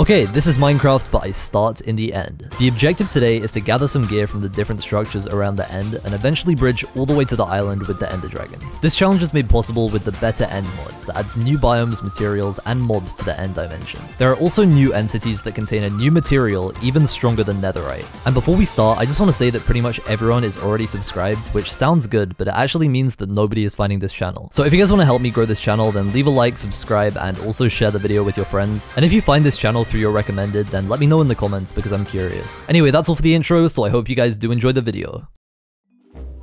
Okay, this is Minecraft, but I start in the end. The objective today is to gather some gear from the different structures around the end and eventually bridge all the way to the island with the Ender Dragon. This challenge is made possible with the Better End mod that adds new biomes, materials, and mobs to the end dimension. There are also new entities that contain a new material even stronger than Netherite. And before we start, I just want to say that pretty much everyone is already subscribed, which sounds good, but it actually means that nobody is finding this channel. So if you guys want to help me grow this channel, then leave a like, subscribe, and also share the video with your friends. And if you find this channel through your recommended, then let me know in the comments because I'm curious. Anyway, that's all for the intro, so I hope you guys do enjoy the video.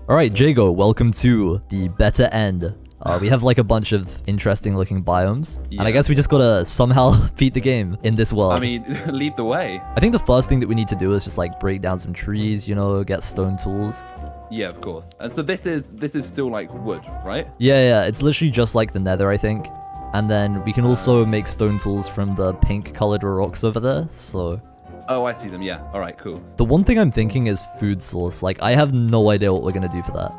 Alright, Jago, welcome to the better end. Uh, we have like a bunch of interesting looking biomes, and I guess we just gotta somehow beat the game in this world. I mean, lead the way. I think the first thing that we need to do is just like break down some trees, you know, get stone tools. Yeah, of course. And so this is this is still like wood, right? Yeah, yeah, it's literally just like the nether, I think. And then we can also make stone tools from the pink colored rocks over there, so... Oh, I see them. Yeah. All right. Cool. The one thing I'm thinking is food source. Like, I have no idea what we're gonna do for that.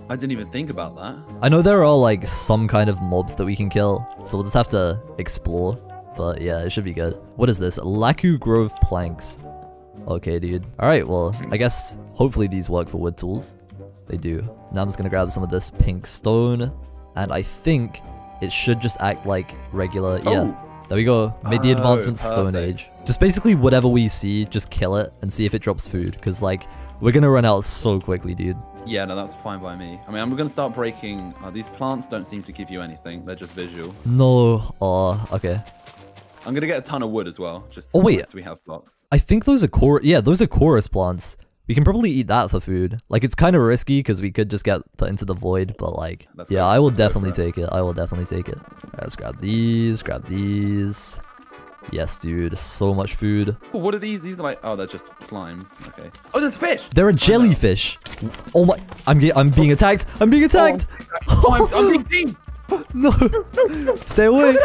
I didn't even think about that. I know there are like some kind of mobs that we can kill, so we'll just have to explore. But yeah, it should be good. What is this? Lacugrove planks. Okay, dude. Alright, well, I guess hopefully these work for wood tools. They do. Now I'm just gonna grab some of this pink stone, and I think it should just act like regular. Yeah, Oh. there we go. Made the Oh, advancements Stone. Age. Just basically whatever we see, just kill it and see if it drops food. Because like we're gonna run out so quickly, dude. Yeah. No, that's fine by me. I mean, I'm gonna start breaking. Oh, these plants don't seem to give you anything. They're just visual. No. Oh, okay. I'm gonna get a ton of wood as well. Just Oh, wait. so we have blocks. I think those are core. Yeah, those are chorus plants. We can probably eat that for food. Like it's kind of risky because we could just get put into the void, but like, Let's yeah, go- I will for definitely take it. I will definitely take it. Alright, let's grab these. Grab these. Yes, dude. So much food. Oh, what are these? These are like. Oh, they're just slimes. Okay. Oh, there's fish. They're a jellyfish. Oh my! I'm I'm being attacked. I'm being oh. attacked. Oh, I'm, I'm being teamed. No! Stay away,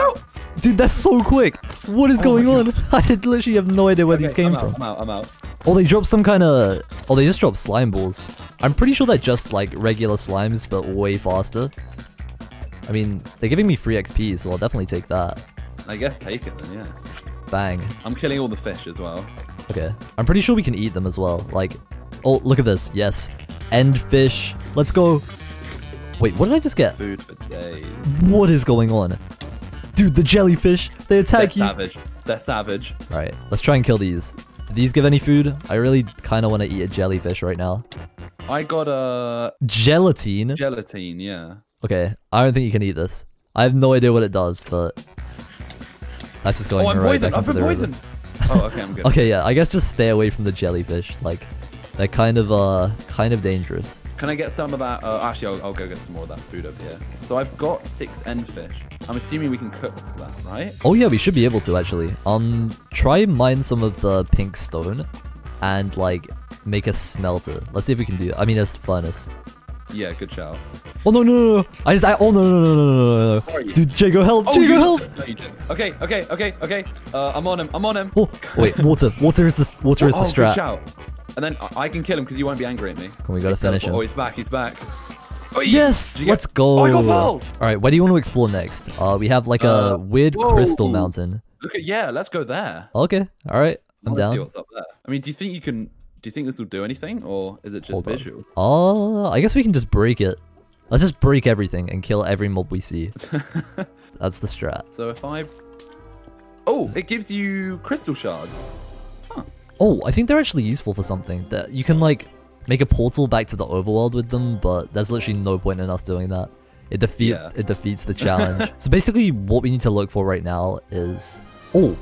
dude. That's so quick. What is oh going on? I literally have no idea where these came I'm out, from. I'm out. I'm out. Oh, they dropped some kind of. Oh, they just dropped slime balls. I'm pretty sure they're just like regular slimes, but way faster. I mean, they're giving me free XP, so I'll definitely take that. I guess take it then. Yeah. Bang. I'm killing all the fish as well. Okay. I'm pretty sure we can eat them as well. Like, oh, look at this. Yes. End fish. Let's go. Wait, what did I just get? Food for days. What is going on? Dude, the jellyfish. They attack They're you. savage. They're savage. Alright, let's try and kill these. Do these give any food? I really kind of want to eat a jellyfish right now. I got a Gelatine? gelatine. Yeah. Okay, I don't think you can eat this. I have no idea what it does, but that's just going Oh, I'm right poisoned. I've been river. poisoned. Oh, okay, I'm good. Okay, yeah, I guess just stay away from the jellyfish. Like, they're kind of uh, kind of dangerous. Can I get some of that? Uh, actually, I'll, I'll go get some more of that food over here. So I've got six end fish. I'm assuming we can cook that, right? Oh yeah, we should be able to actually. Um, try and mine some of the pink stone, and like make a smelter. Let's see if we can do. I mean, a furnace. Yeah, good shout. Oh no no no no! I just I, oh no no no no no no Where are no! Dude, Jago help! Oh, Jago help! No. Okay, okay, okay, okay. Uh, I'm on him. I'm on him. Oh wait, water! Water is the water is the oh, good shout. And then I, can kill him because you won't be angry at me. Come, we gotta finish teleport- him. Oh, he's back. He's back. Oh. Yes, get- let's go. Oh, I got. All right, where do you want to explore next? Uh, we have like a Uh, weird whoa. crystal mountain. Look at yeah. Let's go there. Okay, all right, I'm Let's see down. what's up there. I mean, do you think you can? Do you think this will do anything, or is it just Hold visual? Oh, I guess we can just break it. Let's just break everything and kill every mob we see. That's the strat. So if I, oh, it gives you crystal shards. Oh, I think they're actually useful for something. That you can like make a portal back to the overworld with them, but there's literally no point in us doing that. It defeats Yeah. it defeats the challenge. so basically, what we need to look for right now is oh,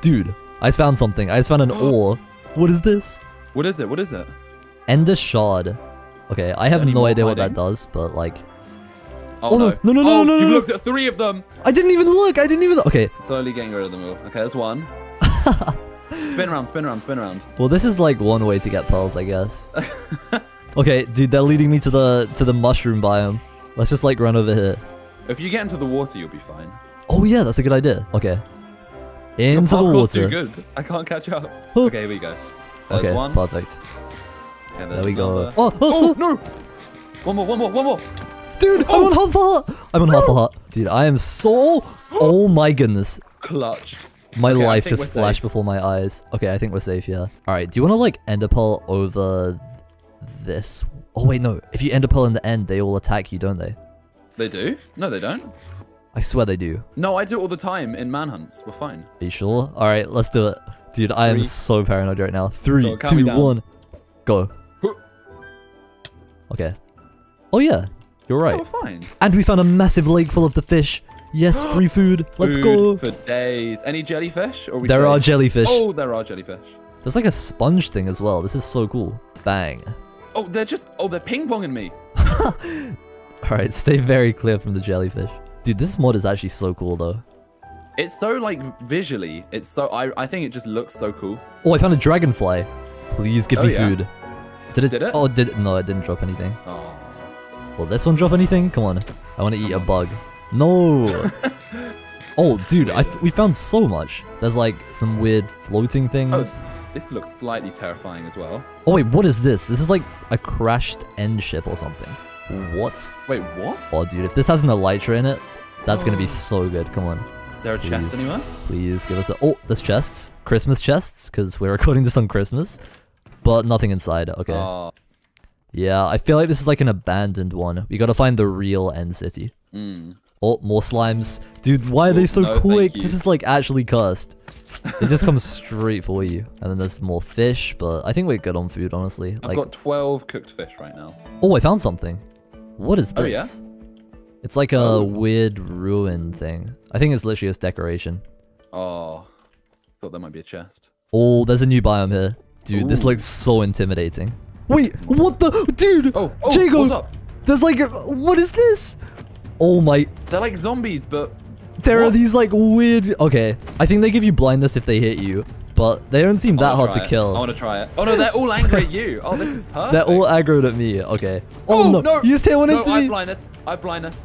dude, I just found something. I just found an ore. What is this? What is it? What is it? Ender shard. Okay, I have no idea what that does, but like, Oh, Oh, no. No, no, no, oh, no, no, You've no. looked at three of them. I didn't even look. I didn't even. Okay, Slowly getting rid of them all. Okay, there's one. spin around, spin around, spin around. well, this is like one way to get pearls, I guess. okay, dude, they're leading me to the to the mushroom biome. Let's just like run over here. If you get into the water, you'll be fine. Oh yeah, that's a good idea. Okay. Into the too water. good. I can't catch up. Huh. Okay, here we go. There's Okay, one. perfect. Okay, There we go. another. Oh, oh, Oh, oh, no! One more, one more, one more. dude, oh. I'm on oh! half a heart. I'm on half a heart. Dude, I am so. Oh my goodness. Clutched. My Okay, life just flashed safe. before my eyes. Okay, I think we're safe, yeah. Alright, do you want to like ender pearl over this? Oh wait, no. If you ender pearl in the end, they all attack you, don't they? They do? No, they don't. I swear they do. No, I do it all the time in manhunts. We're fine. Are you sure? Alright, let's do it. Dude, I am so paranoid right now. Three, two, one, go. Okay. Oh yeah, you're Oh, right. we're fine. And we found a massive lake full of the fish. Yes, free food. Let's Food go. For days. Any jellyfish? Or we There are jellyfish. Oh, there are jellyfish. There's like a sponge thing as well. This is so cool. Bang. Oh, they're just. Oh, they're ping ponging me. Alright, stay very clear from the jellyfish. Dude, this mod is actually so cool though. It's so like visually. It's so. I I think it just looks so cool. Oh, I found a dragonfly. Please give Oh, me yeah? food. Did it? Did it? Oh, did it? No, it didn't drop anything. Oh. Will this one drop anything? Come on. I want to eat a bug. No. oh, dude, I, we found so much. There's like some weird floating things. Oh, this looks slightly terrifying as well. Oh wait, what is this? This is like a crashed end ship or something. What? Wait, what? Oh, dude, if this has an elytra in it, that's gonna be so good. Come on, Is there a chest anywhere? please give us a. Oh, there's chests, Christmas chests, because we're recording this on Christmas, but nothing inside. Okay. Oh. Yeah, I feel like this is like an abandoned one. We gotta find the real end city. Mm. Oh, more slimes. Dude, why are they Oh, so no, quick? This is like actually cursed. It just comes straight for you. And then there's more fish, but I think we're good on food, honestly. I've Like, got 12 cooked fish right now. oh, I found something. What is this? Oh, yeah? It's like a Oh. weird ruin thing. I think it's literally just decoration. Oh. Thought there might be a chest. Oh, there's a new biome here. Dude, this looks so intimidating. Wait, what the? Dude! Oh, oh, Jago, what's up? There's like, what is this? Oh my, They're like zombies, but There are these like weird. Okay, I think they give you blindness if they hit you, but they don't seem that hard to it. kill. I want to try it. Oh no, they're all angry at you. Oh, this is perfect. They're all aggroed at me. Okay. Oh, no. you just hit one no, into I me. blindness. I blindness.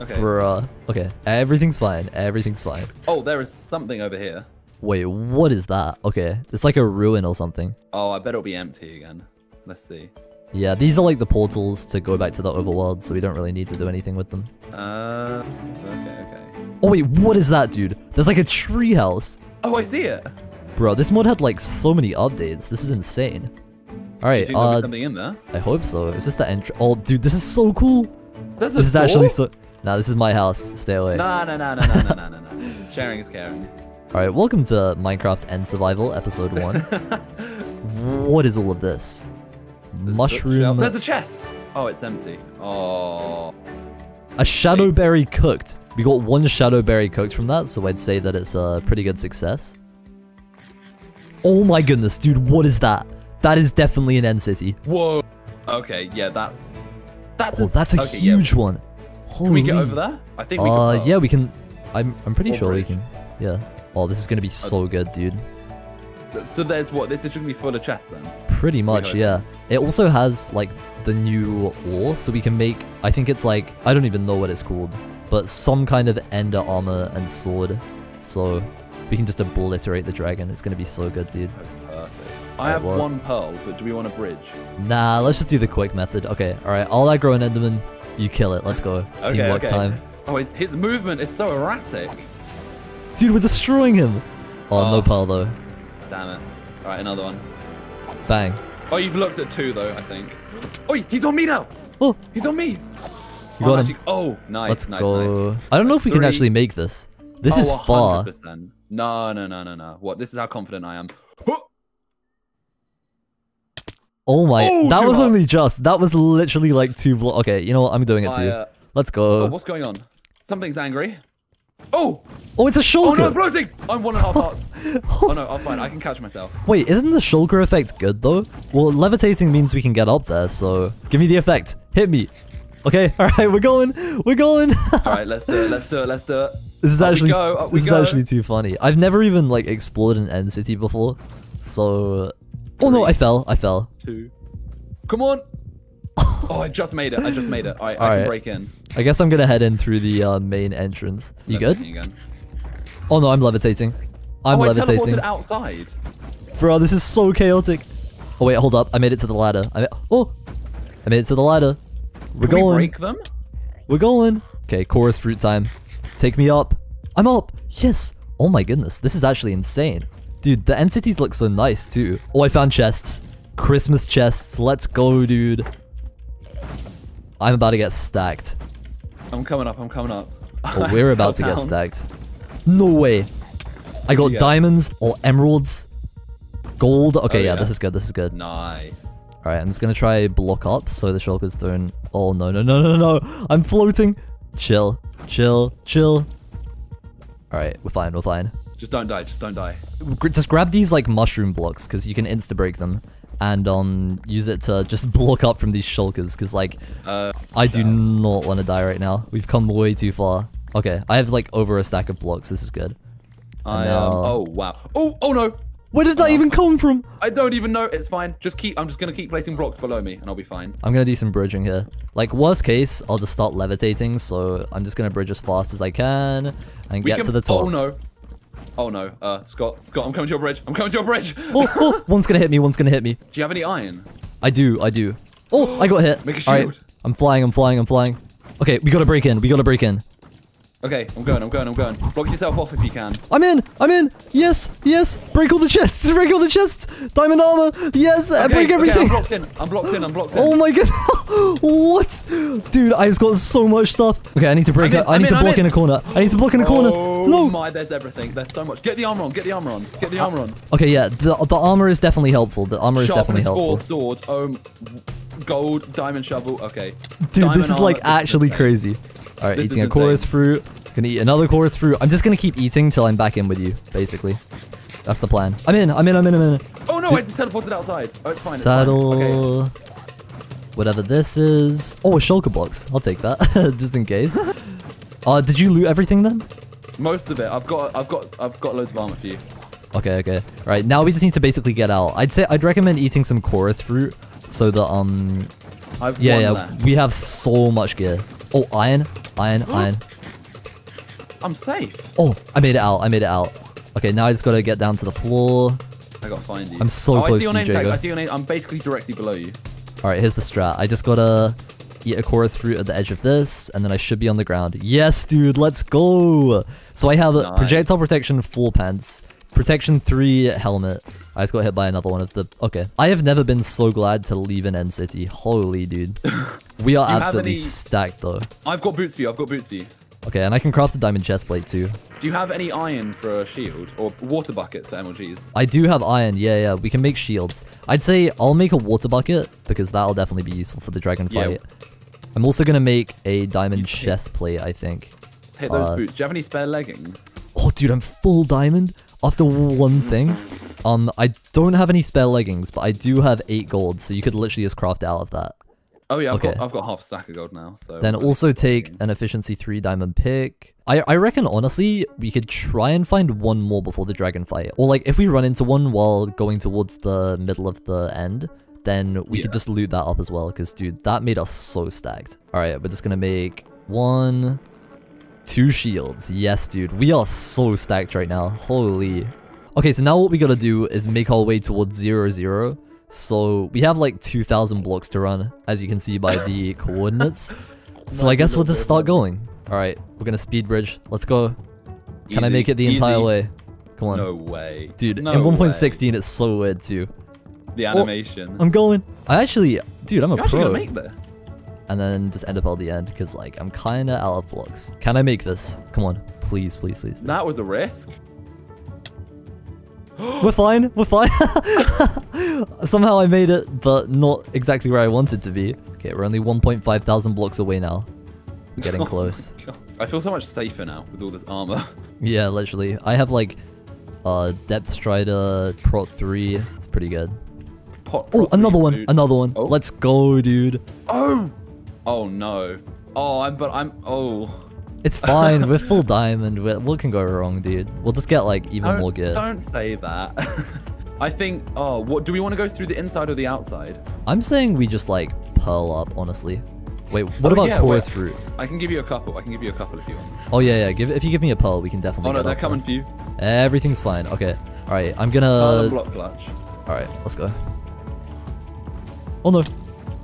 Okay. Bruh. Okay, everything's fine. Everything's fine. Oh, there is something over here. Wait, what is that? Okay, it's like a ruin or something. Oh, I bet it'll be empty again. Let's see. Yeah, these are like the portals to go back to the overworld, so we don't really need to do anything with them. Uh, okay, okay. Oh wait, what is that, dude? There's like a tree house. Oh, I see it. Bro, this mod had like so many updates. This is insane. All right, uh, something in there. I hope so. Is this the entry? Oh, dude, this is so cool. That's this is door? actually so. Nah, this is my house. Stay away. Nah, nah, nah, nah, nah, nah, nah, nah. Sharing is caring. All right, welcome to Minecraft and Survival Episode One. what is all of this? There's a Mushroom. bookshelf. There's a chest. Oh, it's empty. Oh. A shadow berry cooked. We got one shadow berry cooked from that, so I'd say that it's a pretty good success. Oh my goodness, dude, what is that? That is definitely an end city. Whoa. Okay, yeah, that's. That's Oh, that's a okay, yeah. huge one. Can we get over there? I think we Uh, can. yeah, we can. I'm, I'm pretty Or sure we can. Yeah. Oh, this is gonna be so good, dude. So, so there's what? This is going to be full of chests then? Pretty much, yeah. It also has like the new ore, so we can make. I think it's like I don't even know what it's called, but some kind of ender armor and sword. So we can just obliterate the dragon. It's gonna be so good, dude. Perfect. I have well- one pearl, but do we want a bridge? Nah, let's just do the quick method. Okay, all right. I'll aggro an enderman. You kill it. Let's go. Okay, Teamwork okay. time. Oh, his, his movement is so erratic. Dude, we're destroying him. Oh, no Oh. pearl though. Damn it. All right, another one. Bang. Oh, you've looked at two though, I think. Oh, he's on me now. Oh, He's on me. You Oh, got I'm him. actually- oh, nice, let's nice, go. nice. I don't know if we can actually make this. This oh, is far. 100%. No, no, no, no, no. What? This is how confident I am. Oh my, Oh, that two was only just. That was literally like two blocks. Okay, you know what? I'm doing it I, too. uh, Let's oh, go. what's going on? Something's angry. Oh! Oh, it's a shulker! Oh no. I'm floating! I'm one and a half oh. hearts. oh no, I'm fine. I can catch myself. Wait, isn't the shulker effect good though? Well, levitating means we can get up there, so give me the effect. Hit me. Okay, all right, we're going. We're going. All right, let's do it. Let's do it. Let's do it. this is Up actually go, this is actually too funny. I've never even like explored an end city before, so. Oh no, I fell. I fell. Two. Come on. Oh, I just made it. I just made it. I, I All can right. break in. I guess I'm gonna head in through the uh, main entrance. You good? Oh no, I'm levitating. I'm oh, I levitating. teleported outside. Bro, this is so chaotic. Oh wait, hold up. I made it to the ladder. I oh, I made it to the ladder. We're Can we going. break them? We're going. Okay, chorus fruit time. Take me up. I'm up. Yes. Oh my goodness, this is actually insane. Dude, the end cities look so nice too. Oh, I found chests. Christmas chests. Let's go, dude. I'm about to get stacked. I'm coming up. I'm coming up. Oh, we're about to fell get stacked. No way. I got diamonds or emeralds, gold. Oh, okay, Oh, yeah, yeah. this is good. This is good. Nice. All right, I'm just gonna try block up so the shulkers don't. Oh no no no no no! I'm floating. Chill, chill, chill. All right, we're fine. We're fine. Just don't die. Just don't die. Just grab these like mushroom blocks because you can insta break them, and um use it to just block up from these shulkers because like Uh, I do not want to die right now. We've come way too far. Okay, I have like over a stack of blocks. This is good. I know. um. Oh wow. Oh oh no. Where did that even come from? I don't even know. It's fine. Just keep. I'm just gonna keep placing blocks below me, and I'll be fine. I'm gonna do some bridging here. Like worst case, I'll just start levitating. So I'm just gonna bridge as fast as I can and We get can, to the top. Oh no. Oh no. Uh, Scott. Scott. I'm coming to your bridge. I'm coming to your bridge. oh, oh, one's gonna hit me. One's gonna hit me. Do you have any iron? I do. I do. Oh, I got hit. Make a right, shield. I'm flying. I'm flying. I'm flying. Okay, we gotta break in. We gotta break in. Okay. I'm going. I'm going. I'm going. Block yourself off if you can. I'm in. I'm in. Yes. Yes. Break all the chests. Break all the chests. Diamond armor. Yes. uh, Okay, break okay, everything. I'm blocked in. I'm blocked in. I'm blocked in. Oh my god! what? Dude, I just got so much stuff. Okay, I need to break it. in, I need in, to block in. in. a corner. I need to block in a corner. Oh no. my, there's everything. There's so much. Get the armor on. Get the armor on. Get the armor on. Okay, yeah, the, the armor is definitely helpful. The armor is definitely helpful. sword, sword, um, gold, diamond shovel. Okay. Dude, Diamond this is like armor, actually crazy. All right, This eating a chorus insane. fruit. Gonna eat another chorus fruit. I'm just gonna keep eating till I'm back in with you, basically. That's the plan. I'm in. I'm in. I'm in. I'm in. Oh no, I just teleported outside. Oh, it's fine. It's fine. Saddle. Okay. Whatever this is. Oh, a shulker box. I'll take that, just in case. Uh, did you loot everything then? Most of it. I've got. I've got. I've got loads of armor for you. Okay, okay. Right, now we just need to basically get out. I'd say I'd recommend eating some chorus fruit so that um I've yeah, yeah, left. we have so much gear. Oh, iron, iron, iron. I'm safe. Oh, I made it out. I made it out. Okay, now I just gotta get down to the floor. I gotta find you. I'm so oh, I close see your to name you, tag. I see your name. I'm basically directly below you. All right, here's the strat. I just gotta eat a chorus fruit at the edge of this, and then I should be on the ground. Yes, dude, let's go. So I have a Nice. projectile protection four pants, protection three helmet. I just got hit by another one of the. Okay, I have never been so glad to leave an end city. Holy dude, we are Do you have absolutely any- stacked though. I've got boots for you. I've got boots for you. Okay, and I can craft a diamond chest plate too. Do you have any iron for a shield or water buckets for MLGs? I do have iron. Yeah, yeah, we can make shields. I'd say I'll make a water bucket because that'll definitely be useful for the dragon Yeah. fight. I'm also gonna make a diamond chest plate. I think. Hit those Uh, boots. Do you have any spare leggings? Dude, I'm full diamond after one thing. Um, I don't have any spare leggings, but I do have eight gold, so you could literally just craft out of that. Oh yeah, I've okay. got I've got half a stack of gold now. So Then also take an efficiency three diamond pick. I I reckon honestly we could try and find one more before the dragon fight, or like if we run into one while going towards the middle of the end, then we could just loot that up as well. Because dude, that made us so stacked. All right, we're just gonna make one, two shields. Yes, dude, we are so stacked right now. Holy. Okay, so now what we gotta do is make our way towards zero zero. So we have like 2,000 blocks to run, as you can see by the coordinates. So I guess we'll just start going. All right, we're gonna speed bridge. Let's go. Can I make it the entire way? Come on. No way, Dude, no in 1.16 it's so weird too. The oh, animation. I'm going. I actually, dude, I'm a You're actually pro. gonna make this. And then just end up at the end because like I'm kind of out of blocks. Can I make this? Come on, please, please, please. That was a risk. We're fine. We're fine. Somehow I made it, but not exactly where I wanted to be. Okay, we're only 1.5 thousand blocks away now. We're getting Oh close. I feel so much safer now with all this armor. Yeah, literally. I have like uh depth strider prot 3. It's pretty good. Pot, Oh, another one. Another one. Oh. Let's go, dude. Oh. Oh no. Oh, I'm. But I'm. Oh. It's fine. We're full diamond. We're, what can go wrong, dude? We'll just get like even Don't, more gear. don't say that. I think. Oh, what do we want to go through the inside or the outside? I'm saying we just like pearl up, honestly. Wait, what Oh, about yeah, chorus fruit? I can give you a couple. I can give you a couple if you want. Oh yeah, yeah. Give if you give me a pearl, we can definitely. Oh no, they're coming there. for you. Everything's fine. Okay. All right. I'm gonna. and block clutch. All right. Let's go. Oh no,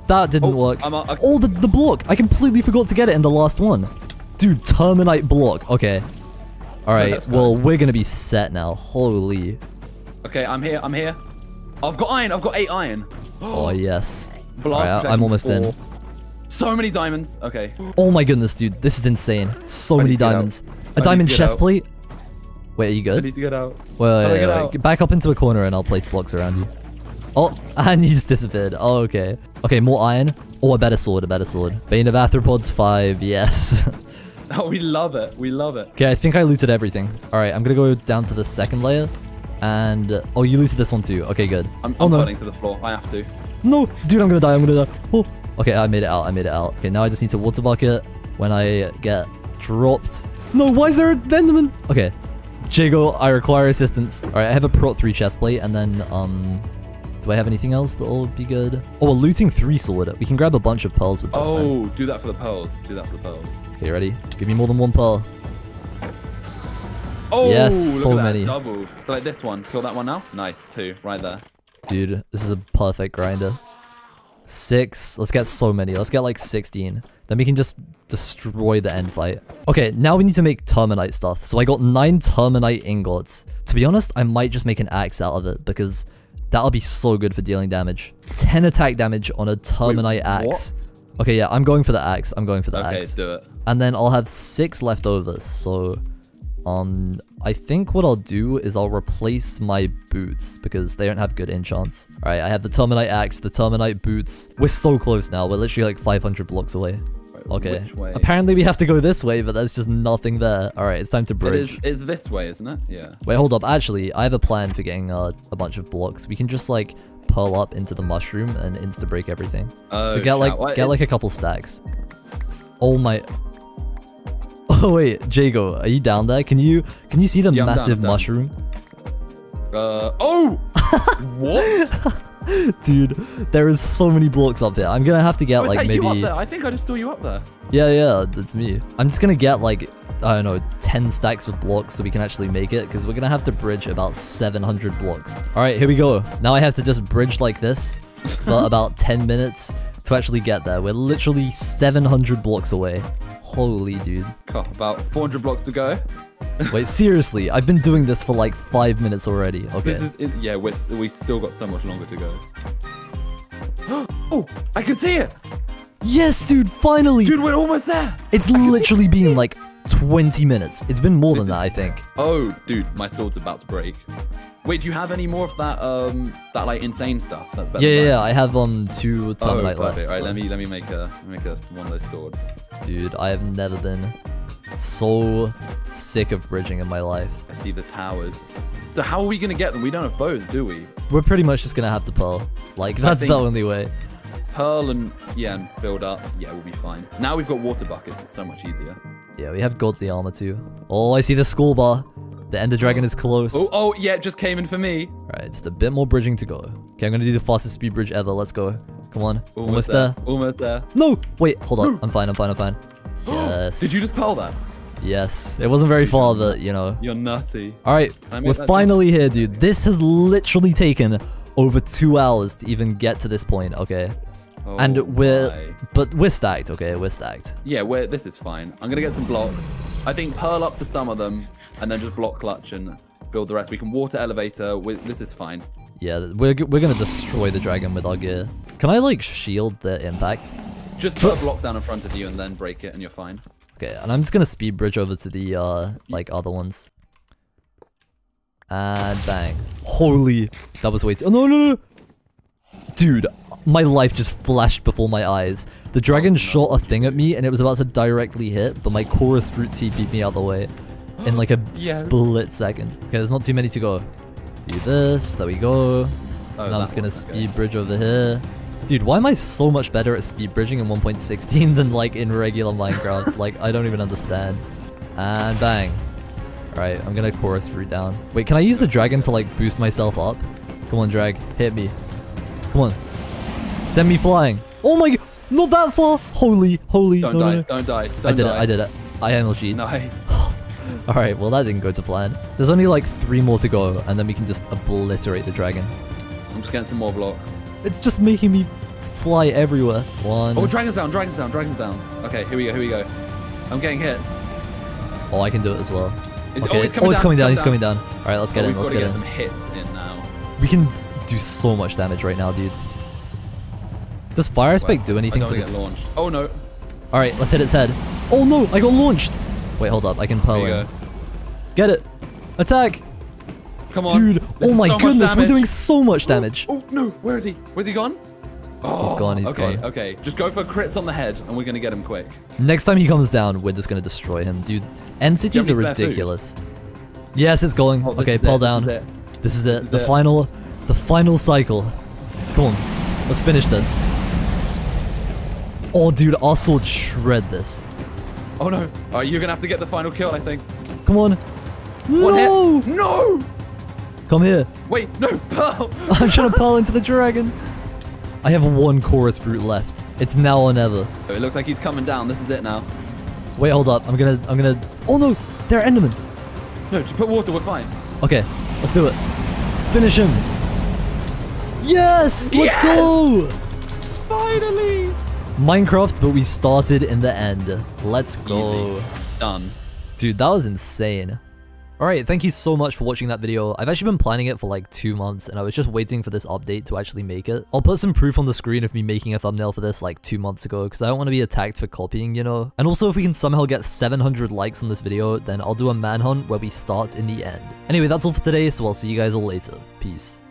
that didn't Oh, work. I'm a- I- oh, the the block. I completely forgot to get it in the last one. Dude, terminite block. Okay. All right, well, we're gonna be set now. Holy. Okay, I'm here. I'm here. I've got iron. I've got eight iron. Oh, yes. Blast I- protection I'm almost in. So many diamonds. Okay. Oh my goodness, dude. This is insane. So I many need to get out. diamonds. I A diamond chest out. plate. Wait, are you I good? need to get out. Wait, How do wait, get wait, out? Back up into a corner and I'll place blocks around you. Oh, and he's disappeared. Oh, okay. Okay, more iron. Oh, a better sword, a better sword. Bane of Arthropods 5, yes. Oh, we love it. We love it. okay, I think I looted everything. Alright, I'm gonna go down to the second layer. And, uh, oh, you looted this one too. Okay, good. I'm, oh, I'm no. burning to the floor. I have to. No, dude, I'm gonna die. I'm gonna die. Oh, okay, I made it out. I made it out. Okay, now I just need to water bucket when I get dropped. No, why is there a Enderman? Okay, Jago, I require assistance. All right, I have a prot three chest plate, and then um, do I have anything else that'll be good? Oh, a looting three sword. We can grab a bunch of pearls with this. then. Oh, do that for the pearls. Do that for the pearls. Okay, ready? Give me more than one pearl. Oh, Yes, look so many. Double. So like this one. Kill that one now. Nice. Two. Right there. Dude, this is a perfect grinder. Six. Let's get so many. Let's get like 16. Then we can just destroy the end fight. Okay, now we need to make Terminite stuff. So I got nine Terminite ingots. To be honest, I might just make an axe out of it because that'll be so good for dealing damage. 10 attack damage on a Terminite axe. what? Okay, yeah, I'm going for the axe. I'm going for the Okay, axe. do it. And then I'll have six left over. So, um, I think what I'll do is I'll replace my boots because they don't have good enchants. All right, I have the Terminite axe, the Terminite boots. We're so close now. We're literally like 500 blocks away. Okay. Apparently we have to go this way, but there's just nothing there. All right, it's time to It bridge. is, is this way, isn't it? Yeah. Wait, hold up. Actually, I have a plan for getting uh, a bunch of blocks. We can just like pearl up into the mushroom and insta break everything. Oh, So get like. What get like a couple stacks. Oh my. Oh wait, Jago, are you down there? Can you can you see the Yeah, I'm down, massive down. mushroom? Uh, oh! what? Dude, there is so many blocks up there. I'm gonna have to get Was like that you up maybe? I think I just saw you up there. Yeah, yeah, that's me. I'm just gonna get like I don't know, 10 stacks of blocks so we can actually make it because we're gonna have to bridge about 700 blocks. All right, here we go. Now I have to just bridge like this for about 10 minutes to actually get there. We're literally 700 blocks away. Holy dude. God, about 400 blocks to go. Wait, seriously, I've been doing this for like five minutes already. Okay. This is, it, yeah, we still got so much longer to go. oh, I can see it! Yes, dude, finally! Dude, we're almost there! it's literally been like 20 minutes. It's been more than that, I think. Oh, dude, my sword's about to break. Wait, do you have any more of that, um, that, like, insane stuff? That's better Yeah, yeah, I have um two Oh, Terminite perfect. left. Alright, so- let me, let me make a, make a, one of those swords. Dude, I have never been so sick of bridging in my life. I see the towers. So how are we gonna get them? We don't have bows, do we? We're pretty much just gonna have to pearl. Like, that's the only way. Pearl and, yeah, and build up. Yeah, we'll be fine. Now we've got water buckets. It's so much easier. Yeah, we have godly armor too. Oh, I see the skull bar. The Ender Dragon is close. Oh, oh, yeah, it just came in for me. Right, just a bit more bridging to go. Okay, I'm gonna do the fastest speed bridge ever. Let's go. Come on. Almost, there. Almost there. No! Wait, hold on. I'm fine, I'm fine, I'm fine. Yes. Did you just pearl that? Yes. It wasn't very far, but, you know. You're nutty. Alright, we're that finally here, dude. This has literally taken over two hours to even get to this point, okay? Oh, and we're... my. But we're stacked, okay? We're stacked. Yeah, we're, this is fine. I'm gonna get some blocks. I think pearl up to some of them, and then just block clutch and build the rest. We can water elevator. we this is fine. Yeah, we're, we're gonna destroy the dragon with our gear. Can I, like, shield the impact? Just put a block down in front of you and then break it, and you're fine. Okay, and I'm just gonna speed bridge over to the, uh, like, other ones. And bang. Holy, that was way too- Oh, no, no, no! Dude, my life just flashed before my eyes. The dragon no. shot a thing at me, and it was about to directly hit, but my chorus fruit tea beat me out of the way. In like a Yes. split second. Okay, there's not too many to go. Do this, there we go. Oh, now I'm just gonna speed bridge over here. Dude, why am I so much better at speed bridging in 1.16 than like in regular Minecraft? like, I don't even understand. And bang. Alright, I'm gonna chorus fruit down. Wait, can I use the dragon to like boost myself up? Come on, drag. Hit me. Come on. Send me flying. Oh my god. Not that far. Holy, holy. Don't no, no, die. no. Don't die. Don't I did die. it. I did it. I am. Nice. Alright, well that didn't go to plan. There's only like three more to go, and then we can just obliterate the dragon. I'm just getting some more blocks. It's just making me fly everywhere. One. Oh, dragons down, dragons down, dragons down. Okay, here we go, here we go. I'm getting hits. Oh, I can do it as well. It's, Okay. Oh, it's coming oh, down. coming down. He's coming down. All right, let's get Oh, in. Let's get get in. some hits in now. We can do so much damage right now, dude. Does fire aspect Well, do anything to get launched. Oh no. All right, let's hit its head. Oh no, I got launched. Wait, hold up. I can There you pearl go. him. Get it. Attack. Come on. Dude, oh my so goodness, we're doing so much oh, damage. Oh, no, where is he? Where's he gone? Oh, he's gone, he's okay, gone. Okay, just go for crits on the head, and we're gonna get him quick. Next time he comes down, we're just gonna destroy him, dude. End cities are ridiculous. Yes, it's going. Oh, okay, pull it, this down. is it. This is it. This is the it. final, the final cycle. Come on, let's finish this. Oh, dude, our sword shred this. Oh no! All right, you're gonna have to get the final kill, I think. Come on. One no! hit. No! Come here. Wait, no, Pearl. I'm trying to pearl into the dragon. I have one chorus fruit left. It's now or never. Oh, it looks like he's coming down. This is it now. Wait, hold up. I'm gonna, I'm gonna. Oh no, they're Enderman. No, just put water. We're fine. Okay, let's do it. Finish him. Yes, let's Yes! go. Finally. Minecraft, but we started in the end. Let's go. Easy. Done. Dude, that was insane. Alright, thank you so much for watching that video. I've actually been planning it for like two months and I was just waiting for this update to actually make it. I'll put some proof on the screen of me making a thumbnail for this like two months ago because I don't want to be attacked for copying, you know? And also if we can somehow get 700 likes on this video, then I'll do a manhunt where we start in the end. Anyway, that's all for today, so I'll see you guys all later. Peace.